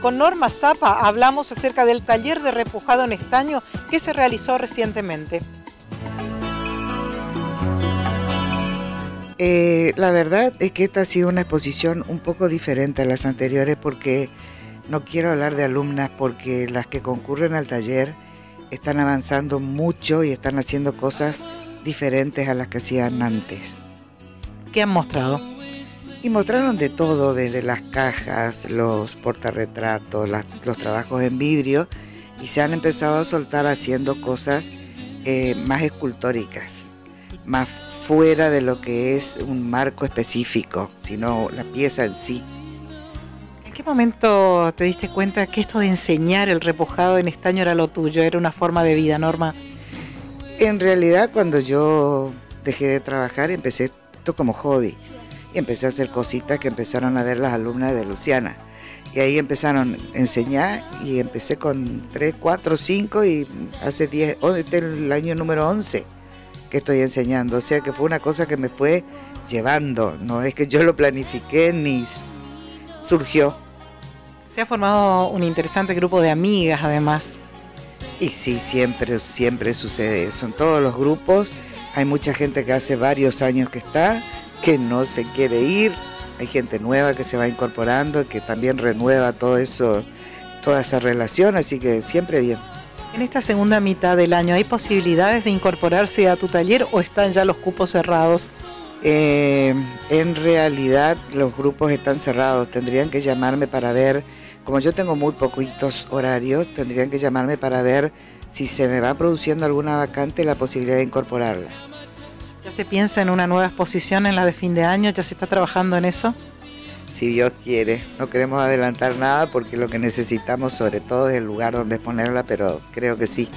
Con Norma Zapa hablamos acerca del taller de repujado en estaño que se realizó recientemente. Eh, la verdad es que esta ha sido una exposición un poco diferente a las anteriores porque no quiero hablar de alumnas porque las que concurren al taller están avanzando mucho y están haciendo cosas diferentes a las que hacían antes. ¿Qué han mostrado? Y mostraron de todo, desde las cajas, los portarretratos, los trabajos en vidrio, y se han empezado a soltar haciendo cosas eh, más escultóricas, más fuera de lo que es un marco específico, sino la pieza en sí. ¿En qué momento te diste cuenta que esto de enseñar el repujado en estaño era lo tuyo, era una forma de vida, Norma? En realidad cuando yo dejé de trabajar empecé esto como hobby y empecé a hacer cositas que empezaron a ver las alumnas de Luciana. Y ahí empezaron a enseñar y empecé con 3, 4, 5 y hace 10, este es el año número 11 que estoy enseñando. O sea que fue una cosa que me fue llevando, no es que yo lo planifiqué ni surgió. Se ha formado un interesante grupo de amigas además. Y sí, siempre, siempre sucede eso. En todos los grupos hay mucha gente que hace varios años que está, que no se quiere ir. Hay gente nueva que se va incorporando, que también renueva todo eso, toda esa relación, así que siempre bien. En esta segunda mitad del año, ¿hay posibilidades de incorporarse a tu taller o están ya los cupos cerrados? Eh, en realidad los grupos están cerrados, tendrían que llamarme para ver, como yo tengo muy poquitos horarios, tendrían que llamarme para ver si se me va produciendo alguna vacante la posibilidad de incorporarlas. ¿Ya se piensa en una nueva exposición en la de fin de año? ¿Ya se está trabajando en eso? Si Dios quiere, no queremos adelantar nada porque lo que necesitamos sobre todo es el lugar donde ponerla, pero creo que sí.